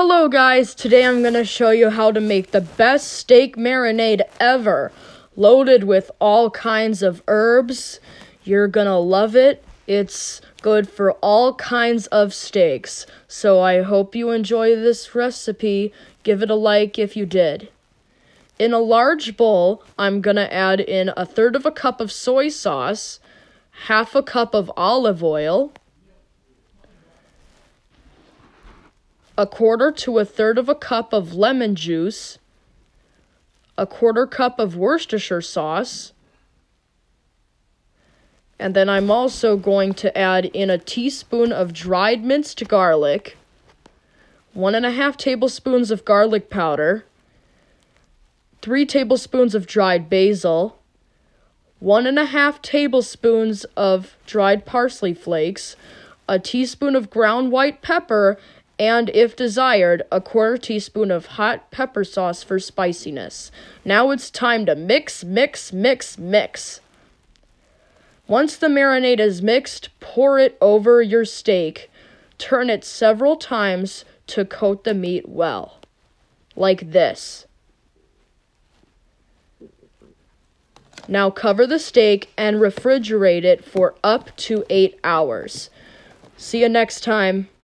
Hello guys, today I'm going to show you how to make the best steak marinade ever. Loaded with all kinds of herbs. You're going to love it. It's good for all kinds of steaks. So I hope you enjoy this recipe. Give it a like if you did. In a large bowl, I'm going to add in a third of a cup of soy sauce, half a cup of olive oil, a quarter to a third of a cup of lemon juice, a quarter cup of Worcestershire sauce, and then I'm also going to add in a teaspoon of dried minced garlic, one and a half tablespoons of garlic powder, three tablespoons of dried basil, one and a half tablespoons of dried parsley flakes, a teaspoon of ground white pepper, and if desired, a quarter teaspoon of hot pepper sauce for spiciness. Now it's time to mix, mix, mix, mix. Once the marinade is mixed, pour it over your steak. Turn it several times to coat the meat well. Like this. Now cover the steak and refrigerate it for up to 8 hours. See you next time.